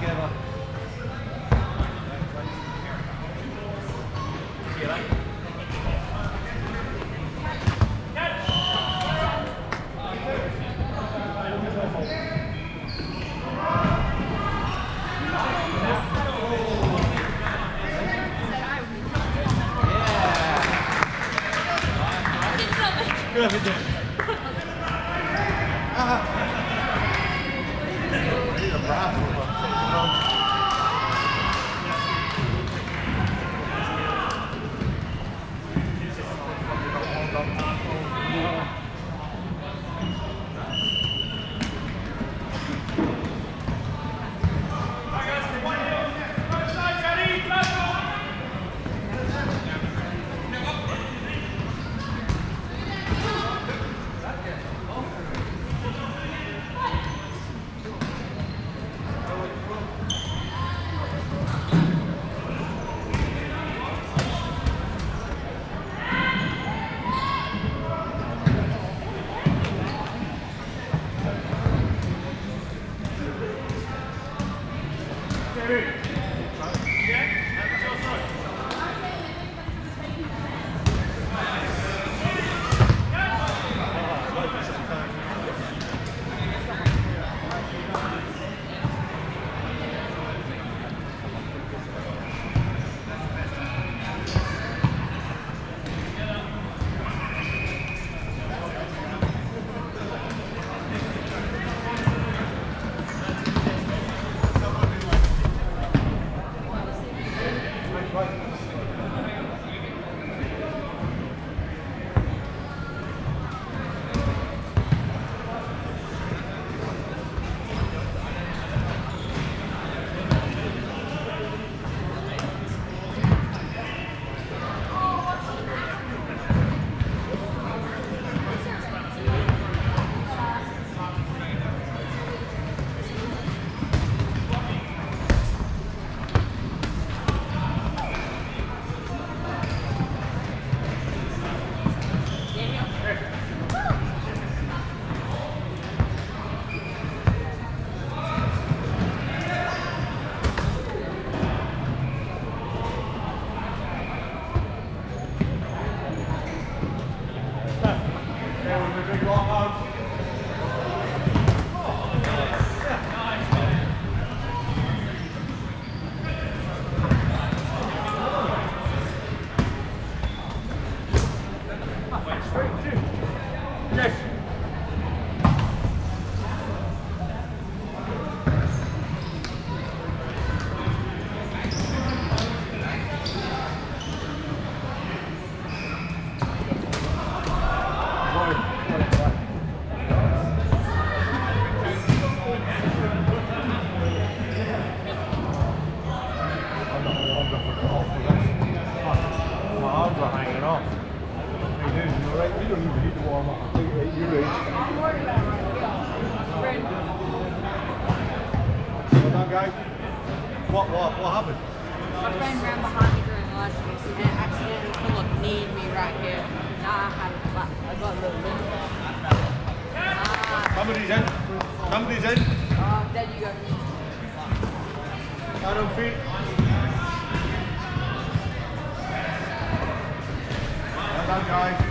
Play together. See need to warm up. Well done, guys. What, what, what happened? My friend ran behind me during lunch and accidentally of kneed me right here. Now I have a flat. I got a little limp. Ah, Somebody's in. Somebody's in. oh, there you go. On. Well done, guys.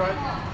Right?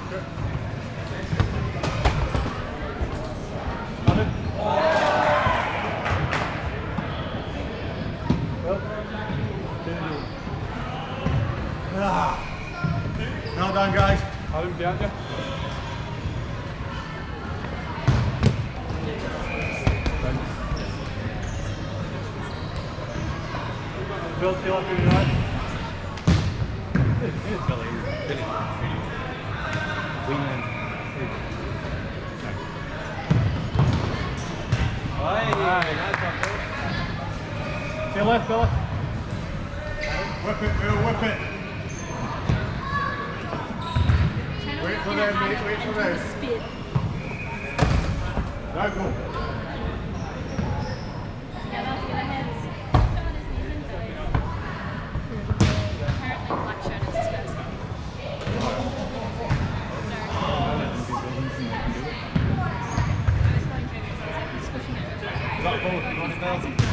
Thank you.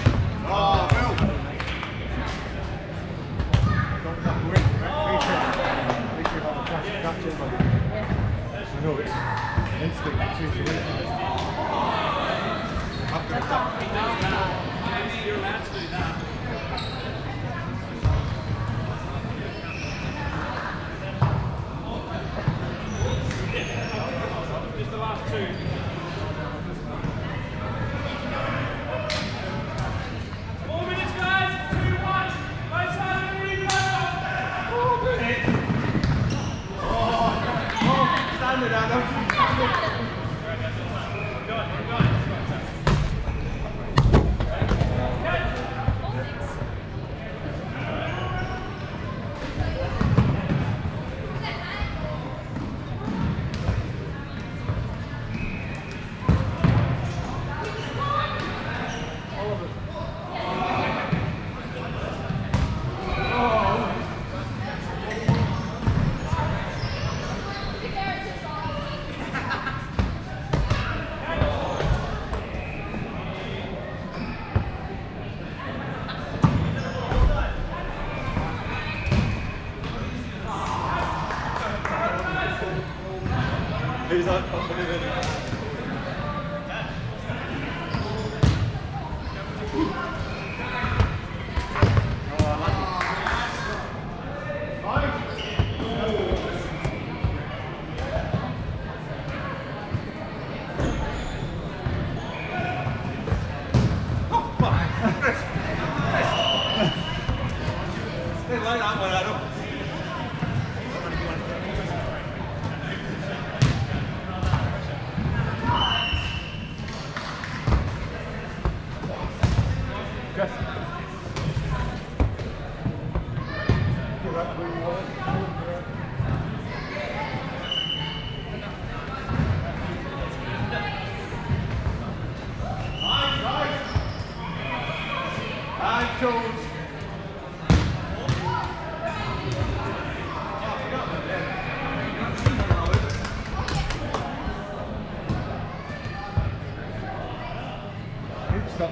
Stop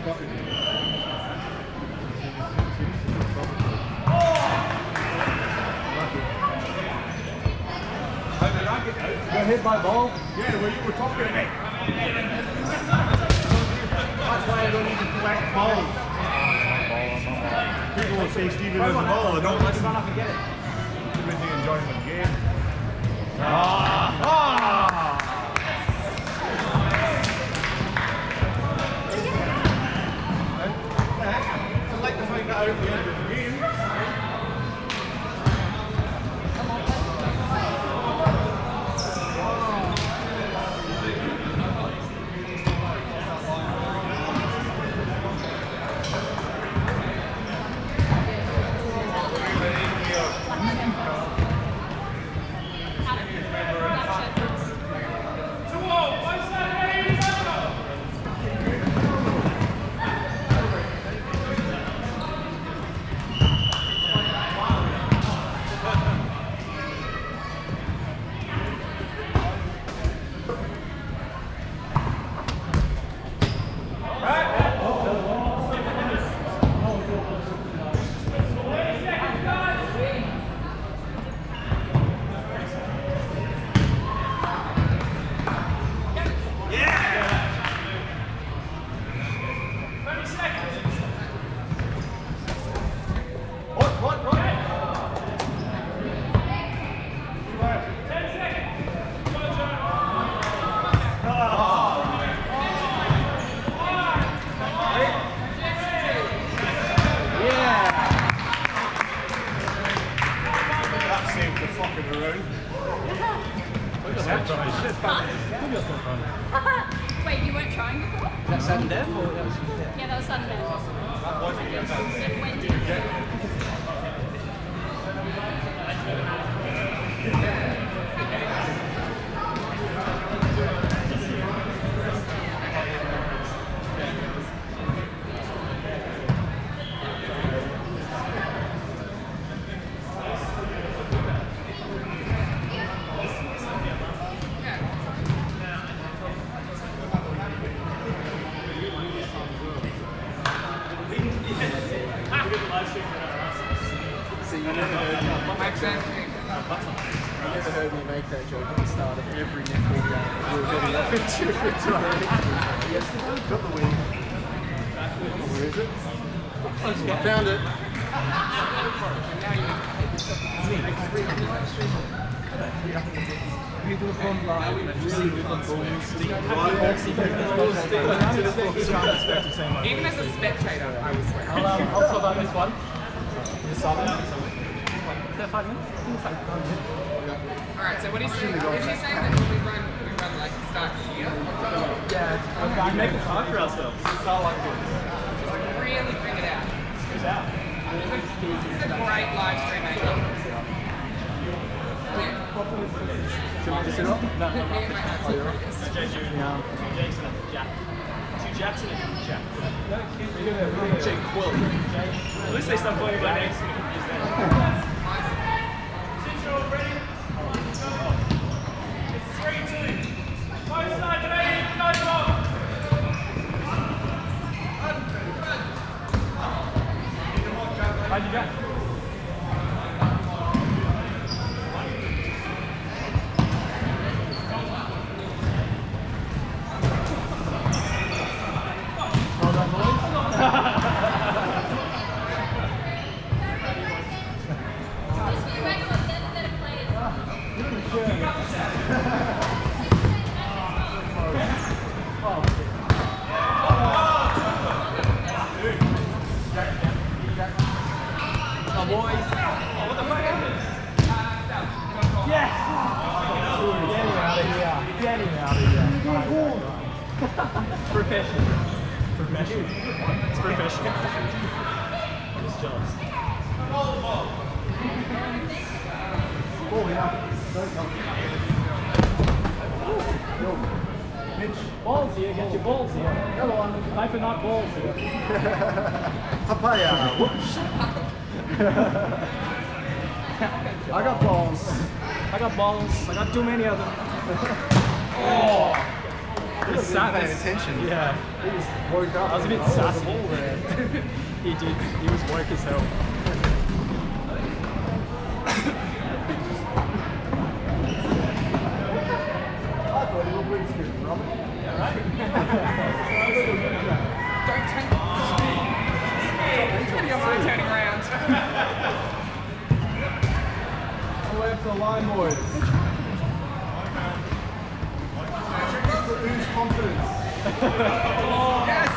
bucking. Got hit by a ball? Yeah, well you were talking to That's sudden death or that was Yeah, that was Sunday. Wendy. You never heard me make that joke at the start of every netball game. We were getting up into into our Yes, got the win. Where is it? I found it. People have gone live and really good on balls. Even as a spectator, I was like, I'll, um, I'll sub out this one. This seven. Is that five minutes? I think it's like five minutes. all right. So what he's saying is he saying that we run, we run like start here, Yeah. We make it hard for ourselves. It's not like this. really bring it out. It's out. It's a, a great live stream angle. Should we just sit up? Me and my husband. Oh, Jason and Jack. Two Jackson and Jack. Jake Quill. At least they stopped calling you by name so you can use that. Since you're all ready, let's go. It's three, two. Both sides ready, go, go. How'd you? Yes! Get him out of here. Get him out of here. Professional. Professional. It's professional. I'm just jealous. Oh, balls here, get your balls here. Come on, paper not balls here. Papaya. Whoops. I got balls. I got balls. I got too many of them. oh! He's Not paying sassy. attention. Yeah, Woke up. I was a bit and, sassy. ball he did. He was woke as hell. I thought you were blue screen, Robert. Don't turn. You're not turning around. All the way up to the line, boys. Just to ooze confidence. Yes.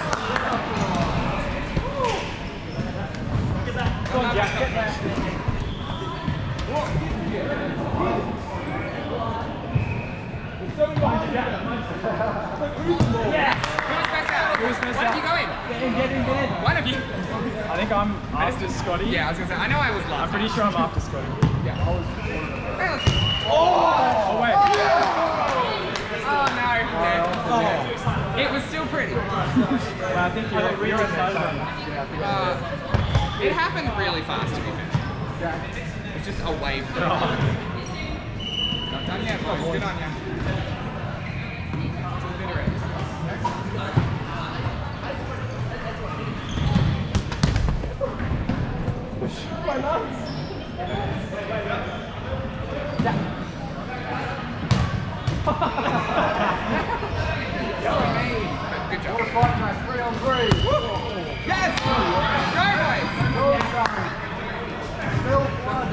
Come on, Jack, get there. There's so behind you, Jack. Yes! Who's messed up? Who's messed One up? of you go. Get in, get in, get in. One of you. I think I'm after Scotty. Yeah, I was gonna say. I know I was I'm pretty sure I'm after Scotty. Yeah. Hey, let's- Oh, wait. Oh no. Oh, oh, oh. Yeah. It was still pretty. I think you're, you're excited. Uh, it happened really fast to be fair. It's just a wave. Not done yet, boys. Good on a bit of it. But Good job. Fight nice, three on three. Yes! Go, boys! Well. Still fun.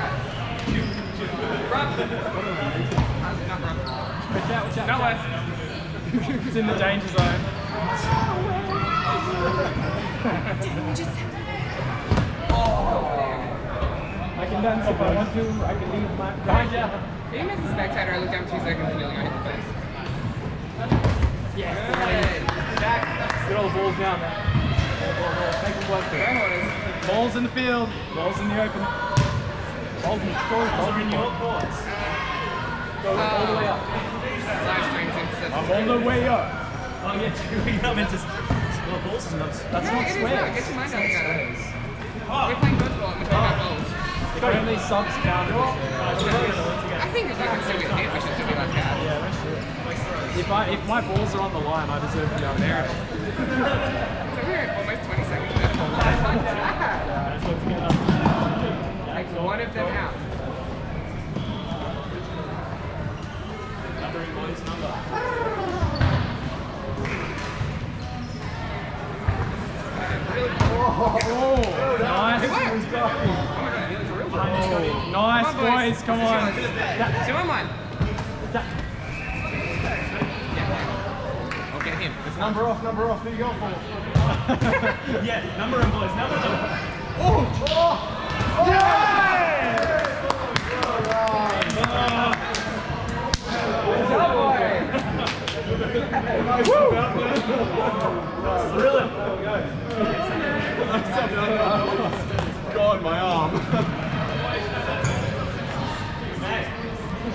Run! Not run. Watch out, watch out. Not watch It's in the danger zone. Danger zone. Oh. I can dance if I want to. I can leave my behind you. Even as a spectator, I looked down two seconds and nearly got hit in the face. Yes. Good. Get all the balls now, man. Make them work Burn. Balls in the field. Balls in the open. Balls in the score. Balls in your courts. Go all the way up. Live streams intercepted. I'm all the way up. Oh yeah, we not meant to. Well, balls is not. That's No, not squares. not. Get your mind out of it. Squares. Ah. We're playing football and we're talking about balls. If only subs counted. I think if we can still get hit, we should still be like that. Yeah, we should. If I if my balls are on the line, I deserve to be out there. So we're at almost 20 seconds left. Take one of them out. Oh, nice. It worked. Oh my god, it was a real ball. Oh, nice boys, come on. Two on one. Number off, number off. Who you going for? yeah, number them boys, number them. God, my arm.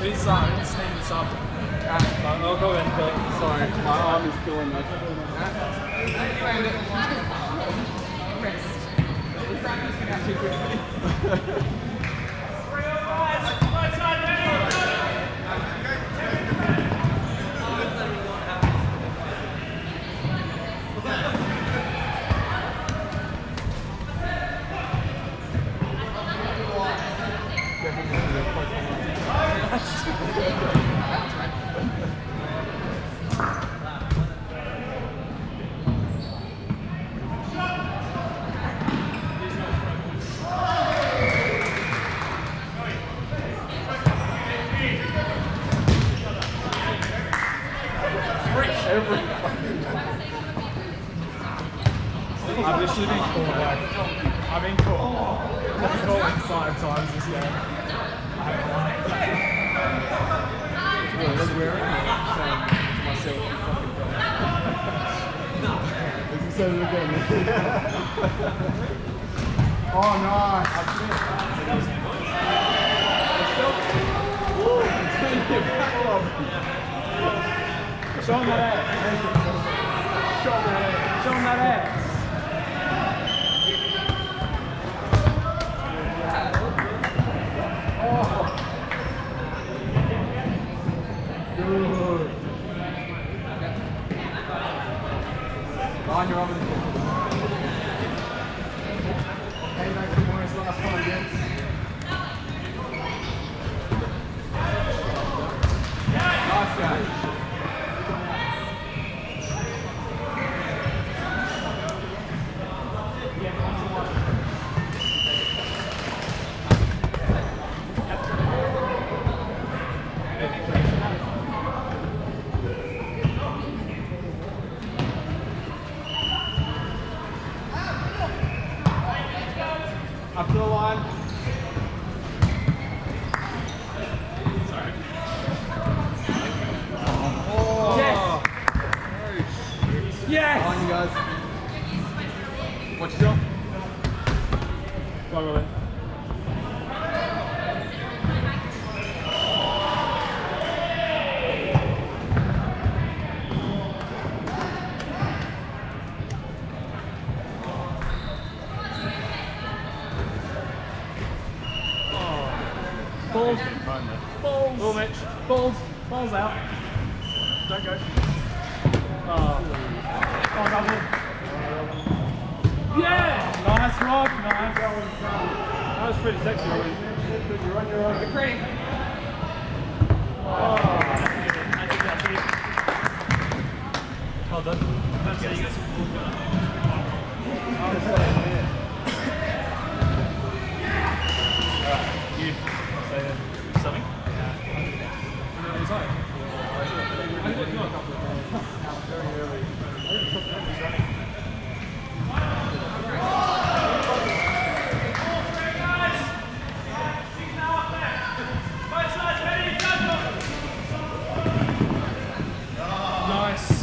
Who's uh, who's named this up? I'll go and Billy. Sorry, my arm is killing me. Planned it. We're trying to get out too quickly. I've literally been called like, I've been called, I've been called five times this game. I haven't won it. Well, that's wearing it. Saying to myself, you fucking As you said it again. oh, nice. Show him that ass. Show him that ass. Show him that ass. Good. Line your oven. Hey, back to Morris last time, gents. Nice game. Up to the line. Oh. Yes! On you guys. Watch yourself. Go, Robin. Balls. Balls. Oh, Mitch. Balls. Balls out. Don't go. Oh. Oh. Yeah! Nice, Rob. Nice. That was pretty sexy, Robin. You're on your own. Good. Oh. That's it, that's it. Well done. That's it. You got some cool You say uh, something? Like. I think you want a couple of Nice.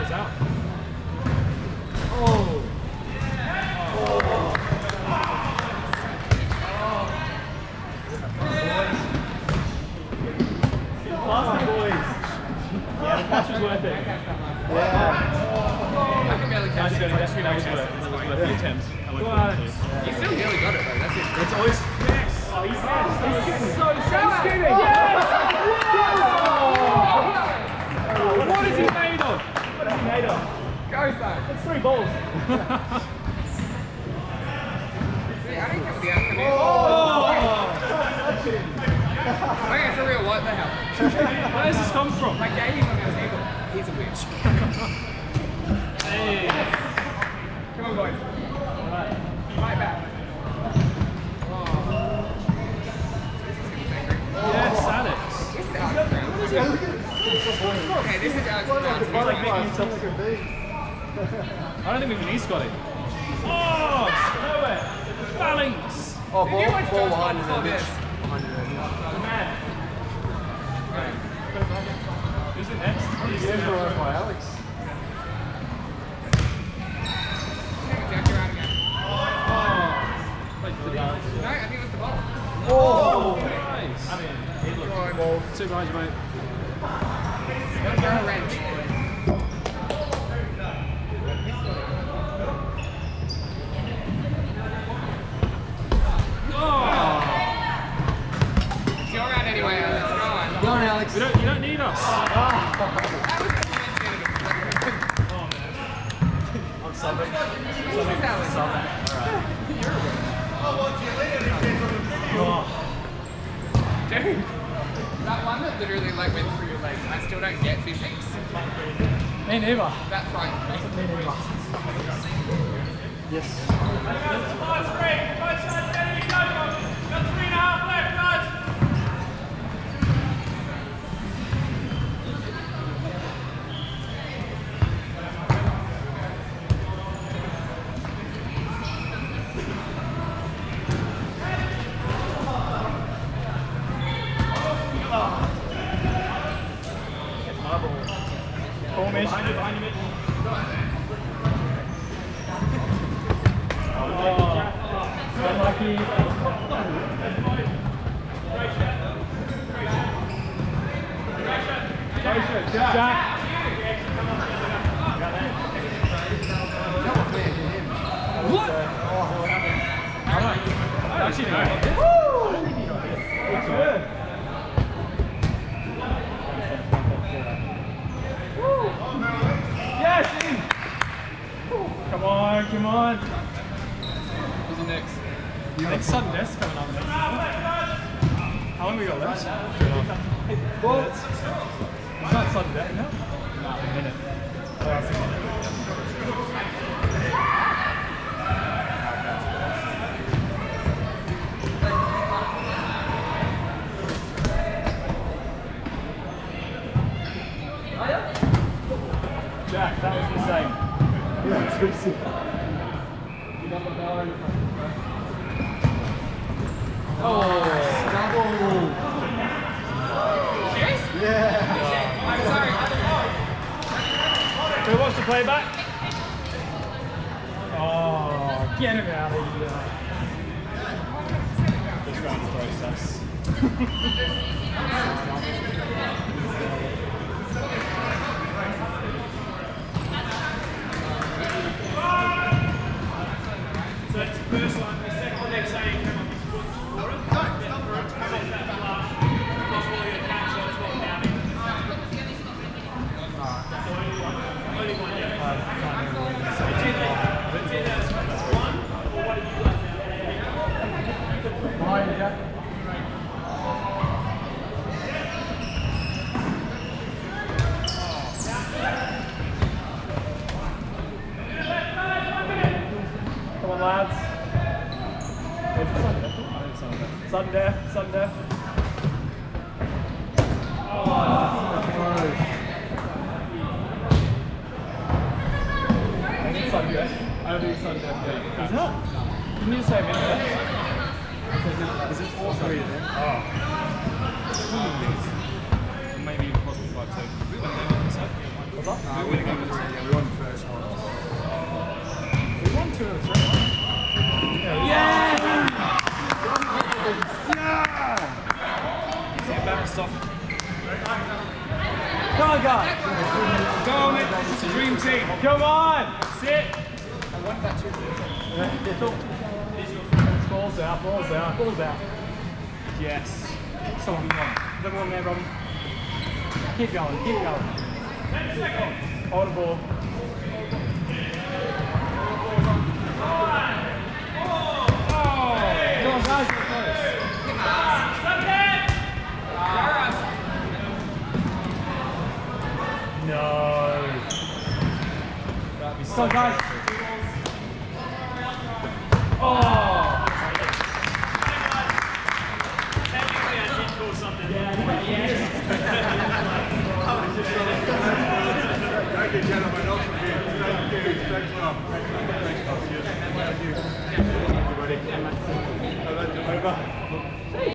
It's out. Oh. Last boys. Yeah, the catch was worth it. I can barely catch That's it. good. That's It's good. That was worth it. That was worth the attempt. I went Go You still nearly got it though. That's it. It's always. Yes! Oh, he's, he's getting so Yes! What is he made of? What is he made of? Go, son. It's three balls. See, I didn't get what the outcome is. Oh! Okay, for real, what the hell? Where does this come from? I don't think even he's got it. Oh, nowhere. Phalanx. Oh, ball, ball behind. Behind him. Man. Who's it next? He's in for by Alex. Oh! Nice. I mean, he looked. Two behind mate. On. Go on, Alex. You don't, you don't need us. I'm subbing. Jesus, Alex. Dude, that one that literally like went through your legs, I still don't get physics. Me neither. That frightened me. Me neither. Yes. Five, three. Both sides ready, go, go. Got three and a half left, guys. How long we got left? Well, it's not sudden death now. No, a minute. Oh, that's a minute. Jack, that was the same. Yeah, it's pretty sick. I'm sorry. Who wants to play back? Oh, get him out of here. Just going to process. So it's the first one. The second one, they're saying come up his foot for it. Come up that flush. Because all your catch shots fall down in. So only one. Only one, yeah. It's either, it's either it's one or what have you got now? Behind you, Jack. Come on, lads. Where's the sudden death? I think sudden death. Sudden death, sudden death. I think it's sudden death. I don't think it's sudden death yet. Is that? Didn't you say a minute left? Is it 4 3 then? Oh. Maybe possibly 5 2. We went over the set. What's that? Uh, we won the yeah, we won the first one. We won 2 of the 3. Yeah! Yeah! Embarrassed off. Come on, guys! Go on, mate. This is a dream team. Come on! Sit. Balls out, balls out, balls out. Yes. Someone won. Come on there, Robin. Keep going, keep going. Hold the ball. Oh! Come on, guys, get close. No. So guys. Oh! Technically, I did call something. Thank you, gentlemen. Thank you. Thanks a. Thanks a Thank you. Everybody. Over.